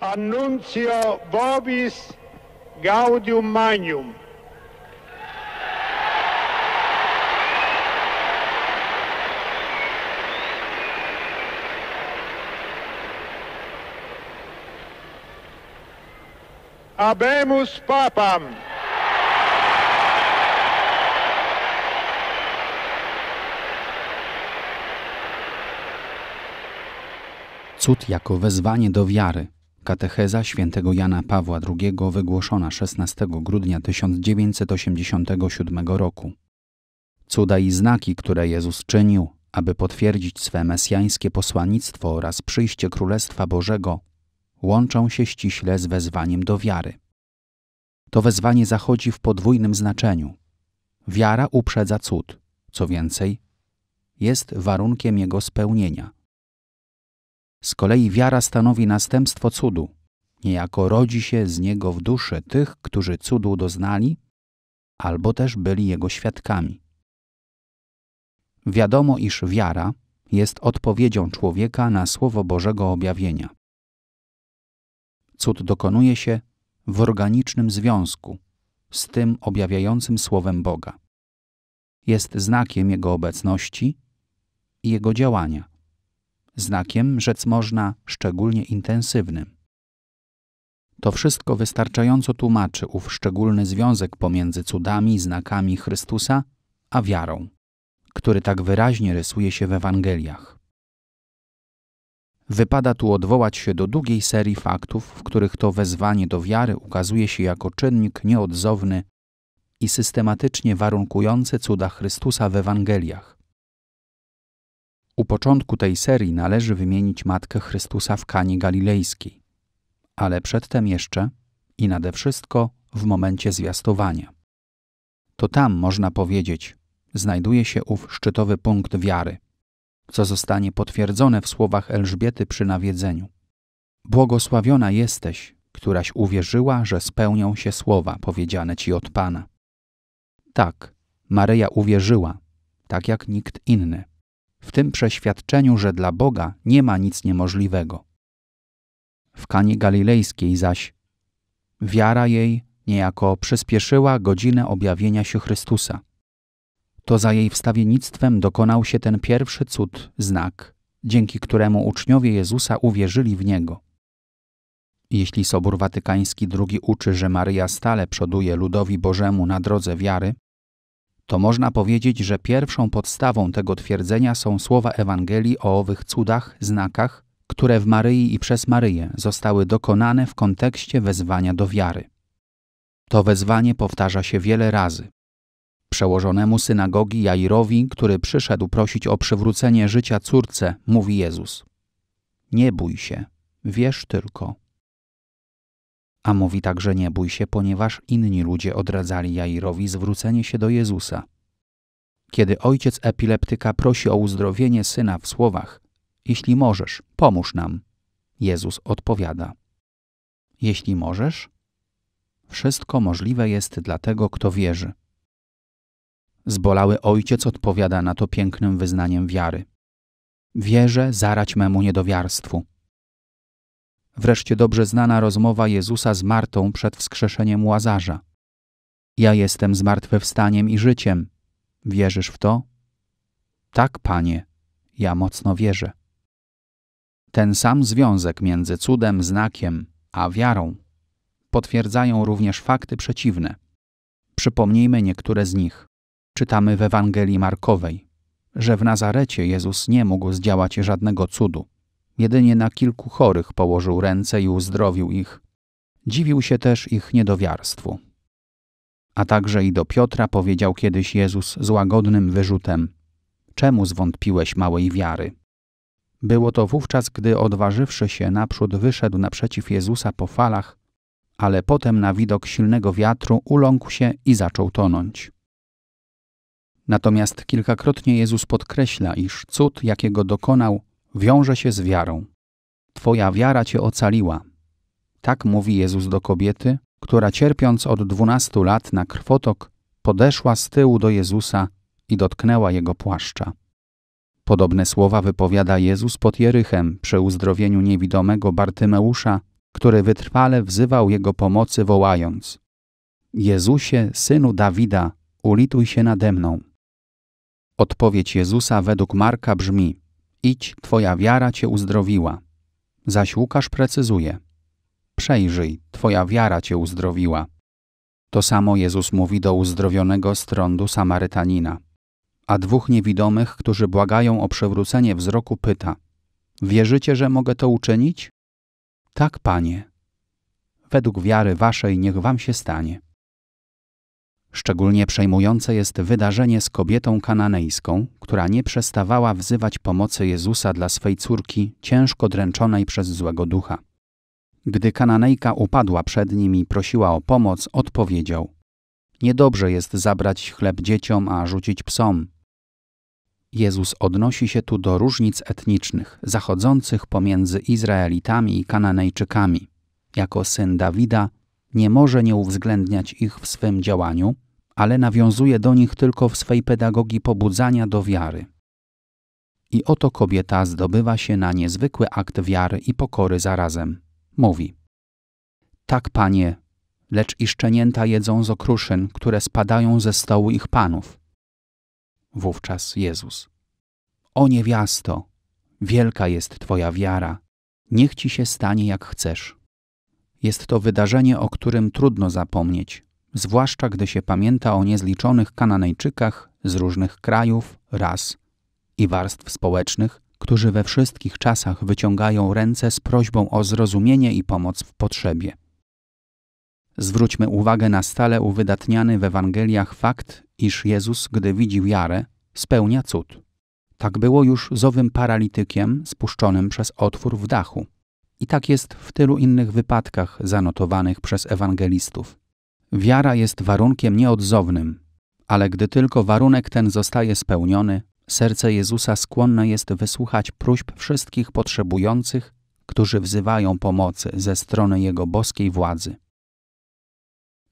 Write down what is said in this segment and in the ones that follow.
Annuncio vobis gaudium magnum. Habemus papam. Cud jako wezwanie do wiary. Katecheza świętego Jana Pawła II wygłoszona 16 grudnia 1987 roku. Cuda i znaki, które Jezus czynił, aby potwierdzić swe mesjańskie posłannictwo oraz przyjście Królestwa Bożego, łączą się ściśle z wezwaniem do wiary. To wezwanie zachodzi w podwójnym znaczeniu. Wiara uprzedza cud, co więcej, jest warunkiem jego spełnienia. Z kolei wiara stanowi następstwo cudu, niejako rodzi się z niego w duszy tych, którzy cudu doznali, albo też byli jego świadkami. Wiadomo, iż wiara jest odpowiedzią człowieka na słowo Bożego objawienia. Cud dokonuje się w organicznym związku z tym objawiającym słowem Boga. Jest znakiem Jego obecności i Jego działania znakiem, rzec można, szczególnie intensywnym. To wszystko wystarczająco tłumaczy ów szczególny związek pomiędzy cudami znakami Chrystusa a wiarą, który tak wyraźnie rysuje się w Ewangeliach. Wypada tu odwołać się do długiej serii faktów, w których to wezwanie do wiary ukazuje się jako czynnik nieodzowny i systematycznie warunkujący cuda Chrystusa w Ewangeliach. U początku tej serii należy wymienić Matkę Chrystusa w Kanie Galilejskiej, ale przedtem jeszcze i nade wszystko w momencie zwiastowania. To tam, można powiedzieć, znajduje się ów szczytowy punkt wiary, co zostanie potwierdzone w słowach Elżbiety przy nawiedzeniu. Błogosławiona jesteś, któraś uwierzyła, że spełnią się słowa powiedziane ci od Pana. Tak, Maryja uwierzyła, tak jak nikt inny w tym przeświadczeniu, że dla Boga nie ma nic niemożliwego. W Kanie Galilejskiej zaś wiara jej niejako przyspieszyła godzinę objawienia się Chrystusa. To za jej wstawiennictwem dokonał się ten pierwszy cud, znak, dzięki któremu uczniowie Jezusa uwierzyli w Niego. Jeśli Sobór Watykański II uczy, że Maryja stale przoduje ludowi Bożemu na drodze wiary, to można powiedzieć, że pierwszą podstawą tego twierdzenia są słowa Ewangelii o owych cudach, znakach, które w Maryi i przez Maryję zostały dokonane w kontekście wezwania do wiary. To wezwanie powtarza się wiele razy. Przełożonemu synagogi Jairowi, który przyszedł prosić o przywrócenie życia córce, mówi Jezus: Nie bój się, wierz tylko. A mówi także nie bój się, ponieważ inni ludzie odradzali Jairowi zwrócenie się do Jezusa. Kiedy ojciec epileptyka prosi o uzdrowienie syna w słowach: Jeśli możesz, pomóż nam, Jezus odpowiada: Jeśli możesz, wszystko możliwe jest dla tego, kto wierzy. Zbolały ojciec odpowiada na to pięknym wyznaniem wiary. Wierzę zarać memu niedowiarstwu. Wreszcie dobrze znana rozmowa Jezusa z Martą przed wskrzeszeniem Łazarza. Ja jestem zmartwychwstaniem i życiem. Wierzysz w to? Tak, Panie, ja mocno wierzę. Ten sam związek między cudem, znakiem, a wiarą potwierdzają również fakty przeciwne. Przypomnijmy niektóre z nich. Czytamy w Ewangelii Markowej, że w Nazarecie Jezus nie mógł zdziałać żadnego cudu. Jedynie na kilku chorych położył ręce i uzdrowił ich. Dziwił się też ich niedowiarstwu. A także i do Piotra powiedział kiedyś Jezus z łagodnym wyrzutem: Czemu zwątpiłeś małej wiary? Było to wówczas, gdy odważywszy się naprzód wyszedł naprzeciw Jezusa po falach, ale potem na widok silnego wiatru uląkł się i zaczął tonąć. Natomiast kilkakrotnie Jezus podkreśla, iż cud, jakiego dokonał, wiąże się z wiarą. Twoja wiara cię ocaliła. Tak mówi Jezus do kobiety, która cierpiąc od dwunastu lat na krwotok, podeszła z tyłu do Jezusa i dotknęła jego płaszcza. Podobne słowa wypowiada Jezus pod Jerychem przy uzdrowieniu niewidomego Bartymeusza który wytrwale wzywał jego pomocy, wołając: Jezusie, synu Dawida, ulituj się nade mną. Odpowiedź Jezusa według Marka brzmi: Idź, twoja wiara cię uzdrowiła. Zaś Łukasz precyzuje: Przejrzyj, twoja wiara cię uzdrowiła. To samo Jezus mówi do uzdrowionego z trądu Samarytanina. A dwóch niewidomych, którzy błagają o przewrócenie wzroku, pyta: Wierzycie, że mogę to uczynić? Tak, panie. Według wiary waszej niech wam się stanie. Szczególnie przejmujące jest wydarzenie z kobietą kananejską, która nie przestawała wzywać pomocy Jezusa dla swej córki, ciężko dręczonej przez złego ducha. Gdy Kananejka upadła przed nim i prosiła o pomoc, odpowiedział: Niedobrze jest zabrać chleb dzieciom, a rzucić psom. Jezus odnosi się tu do różnic etnicznych zachodzących pomiędzy Izraelitami i Kananejczykami. Jako syn Dawida nie może nie uwzględniać ich w swym działaniu, ale nawiązuje do nich tylko w swej pedagogii pobudzania do wiary. I oto kobieta zdobywa się na niezwykły akt wiary i pokory zarazem. Mówi: Tak, panie, lecz i szczenięta jedzą z okruszyn, które spadają ze stołu ich panów. Wówczas Jezus: O niewiasto, wielka jest Twoja wiara, niech ci się stanie jak chcesz. Jest to wydarzenie, o którym trudno zapomnieć, zwłaszcza gdy się pamięta o niezliczonych Kananejczykach z różnych krajów, ras i warstw społecznych, którzy we wszystkich czasach wyciągają ręce z prośbą o zrozumienie i pomoc w potrzebie. Zwróćmy uwagę na stale uwydatniany w Ewangeliach fakt, iż Jezus, gdy widzi wiarę, spełnia cud. Tak było już z owym paralitykiem spuszczonym przez otwór w dachu. I tak jest w tylu innych wypadkach zanotowanych przez ewangelistów. Wiara jest warunkiem nieodzownym, ale gdy tylko warunek ten zostaje spełniony, serce Jezusa skłonne jest wysłuchać próśb wszystkich potrzebujących, którzy wzywają pomocy ze strony Jego boskiej władzy.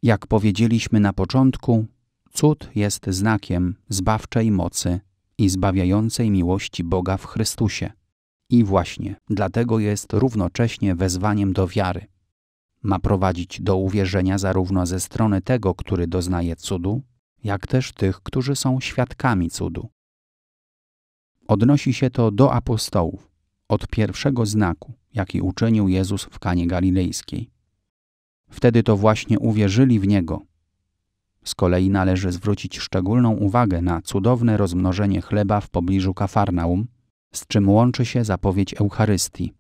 Jak powiedzieliśmy na początku, cud jest znakiem zbawczej mocy i zbawiającej miłości Boga w Chrystusie. I właśnie dlatego jest równocześnie wezwaniem do wiary. Ma prowadzić do uwierzenia zarówno ze strony tego, który doznaje cudu, jak też tych, którzy są świadkami cudu. Odnosi się to do apostołów, od pierwszego znaku, jaki uczynił Jezus w Kanie Galilejskiej. Wtedy to właśnie uwierzyli w Niego. Z kolei należy zwrócić szczególną uwagę na cudowne rozmnożenie chleba w pobliżu Kafarnaum, z czym łączy się zapowiedź Eucharystii.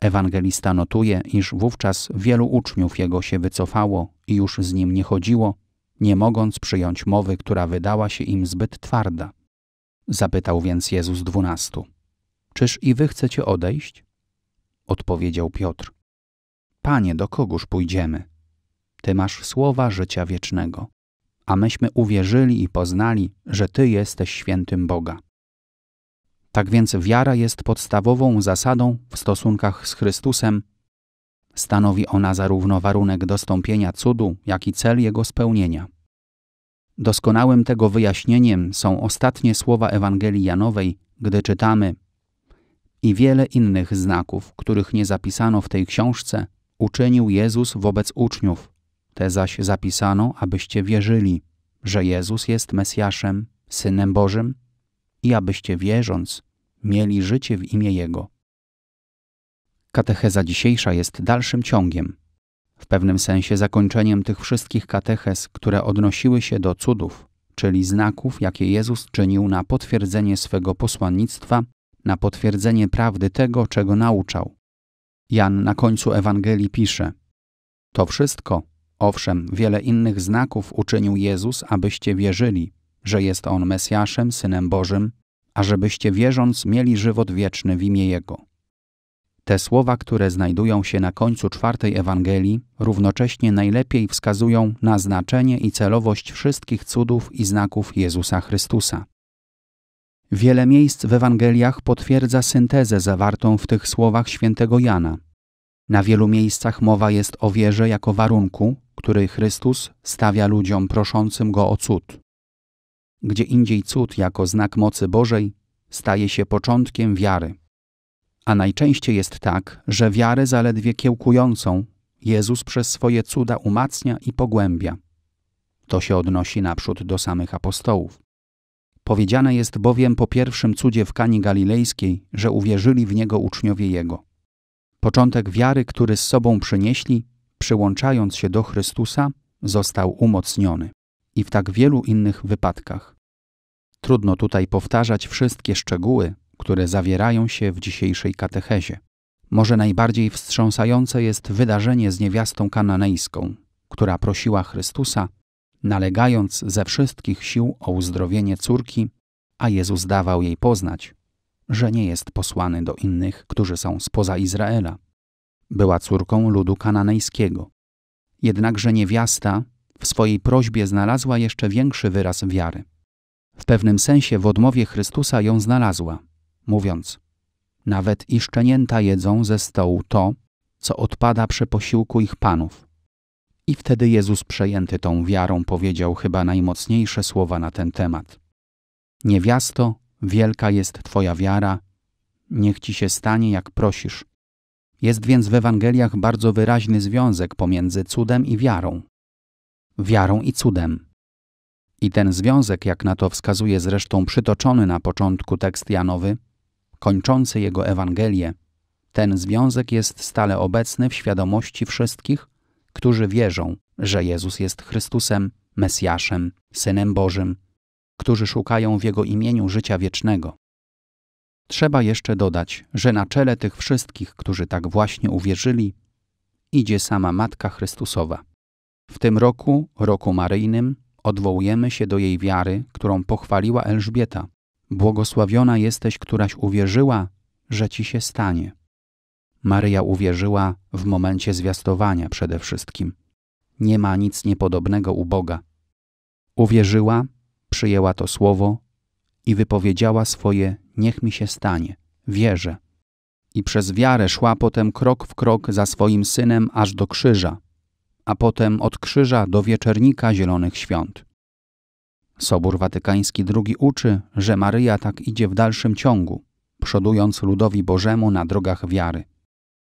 Ewangelista notuje, iż wówczas wielu uczniów jego się wycofało i już z nim nie chodziło, nie mogąc przyjąć mowy, która wydała się im zbyt twarda. Zapytał więc Jezus dwunastu: Czyż i wy chcecie odejść? Odpowiedział Piotr: Panie, do kogóż pójdziemy? Ty masz słowa życia wiecznego, a myśmy uwierzyli i poznali, że Ty jesteś świętym Boga. Tak więc wiara jest podstawową zasadą w stosunkach z Chrystusem. Stanowi ona zarówno warunek dostąpienia cudu, jak i cel jego spełnienia. Doskonałym tego wyjaśnieniem są ostatnie słowa Ewangelii Janowej, gdy czytamy i wiele innych znaków, których nie zapisano w tej książce, uczynił Jezus wobec uczniów. Te zaś zapisano, abyście wierzyli, że Jezus jest Mesjaszem, Synem Bożym i abyście wierząc, mieli życie w imię Jego. Katecheza dzisiejsza jest dalszym ciągiem, w pewnym sensie zakończeniem tych wszystkich katechez, które odnosiły się do cudów, czyli znaków, jakie Jezus czynił na potwierdzenie swego posłannictwa, na potwierdzenie prawdy tego, czego nauczał. Jan na końcu Ewangelii pisze: To wszystko, owszem, wiele innych znaków uczynił Jezus, abyście wierzyli, że jest on Mesjaszem, synem Bożym, ażebyście wierząc mieli żywot wieczny w imię Jego. Te słowa, które znajdują się na końcu czwartej Ewangelii, równocześnie najlepiej wskazują na znaczenie i celowość wszystkich cudów i znaków Jezusa Chrystusa. Wiele miejsc w Ewangeliach potwierdza syntezę zawartą w tych słowach świętego Jana. Na wielu miejscach mowa jest o wierze jako warunku, który Chrystus stawia ludziom proszącym go o cud. Gdzie indziej cud jako znak mocy Bożej staje się początkiem wiary, A najczęściej jest tak, że wiarę zaledwie kiełkującą Jezus przez swoje cuda umacnia i pogłębia. To się odnosi naprzód do samych apostołów. Powiedziane jest bowiem po pierwszym cudzie w Kani Galilejskiej, że uwierzyli w niego uczniowie jego. Początek wiary, który z sobą przynieśli, przyłączając się do Chrystusa, został umocniony. I w tak wielu innych wypadkach. Trudno tutaj powtarzać wszystkie szczegóły, które zawierają się w dzisiejszej katechezie. Może najbardziej wstrząsające jest wydarzenie z niewiastą kananejską, która prosiła Chrystusa, nalegając ze wszystkich sił o uzdrowienie córki, a Jezus dawał jej poznać, że nie jest posłany do innych, którzy są spoza Izraela. Była córką ludu kananejskiego. Jednakże niewiasta w swojej prośbie znalazła jeszcze większy wyraz wiary. W pewnym sensie w odmowie Chrystusa ją znalazła, mówiąc: Nawet i szczenięta jedzą ze stołu to, co odpada przy posiłku ich panów. I wtedy Jezus, przejęty tą wiarą, powiedział chyba najmocniejsze słowa na ten temat: Niewiasto, wielka jest Twoja wiara, niech ci się stanie, jak prosisz. Jest więc w Ewangeliach bardzo wyraźny związek pomiędzy cudem i wiarą. Wiarą i cudem. I ten związek, jak na to wskazuje zresztą przytoczony na początku tekst Janowy, kończący jego Ewangelię, ten związek jest stale obecny w świadomości wszystkich, którzy wierzą, że Jezus jest Chrystusem, Mesjaszem, Synem Bożym, którzy szukają w Jego imieniu życia wiecznego. Trzeba jeszcze dodać, że na czele tych wszystkich, którzy tak właśnie uwierzyli, idzie sama Matka Chrystusowa. W tym roku, roku maryjnym, odwołujemy się do jej wiary, którą pochwaliła Elżbieta. Błogosławiona jesteś, któraś uwierzyła, że ci się stanie. Maryja uwierzyła w momencie zwiastowania przede wszystkim. Nie ma nic niepodobnego u Boga. Uwierzyła, przyjęła to słowo i wypowiedziała swoje niech mi się stanie, wierzę. I przez wiarę szła potem krok w krok za swoim synem aż do krzyża, a potem od krzyża do wieczernika Zielonych Świąt. Sobór Watykański II uczy, że Maryja tak idzie w dalszym ciągu, przodując ludowi Bożemu na drogach wiary.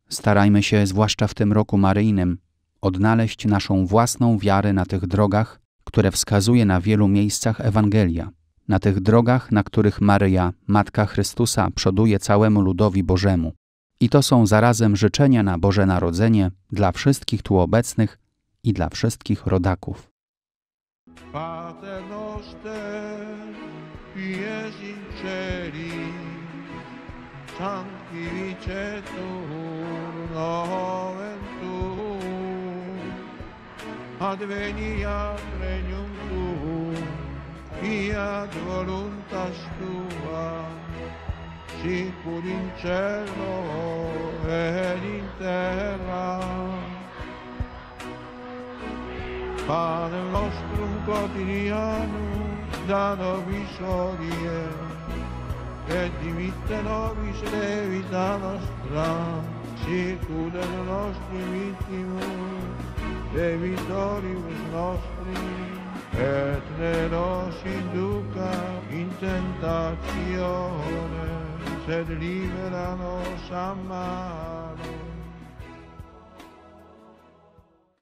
Starajmy się, zwłaszcza w tym roku maryjnym, odnaleźć naszą własną wiarę na tych drogach, które wskazuje na wielu miejscach Ewangelia, na tych drogach, na których Maryja, Matka Chrystusa, przoduje całemu ludowi Bożemu. I to są zarazem życzenia na Boże Narodzenie dla wszystkich tu obecnych i dla wszystkich rodaków. Fiat voluntas tua, sicur in cielo et in terra. pane nostro quotidiano, da nobis odie, e dimitte nobis levita nostra, circude le nostre vittime, e vittoribus nostri, et ne nos induca in tentazione, sed libera nos a mano.